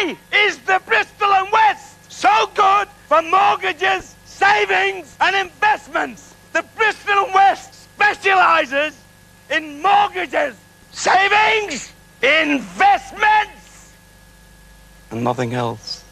Why is the Bristol and West so good for mortgages, savings, and investments? The Bristol and West specializes in mortgages, savings, investments, and nothing else.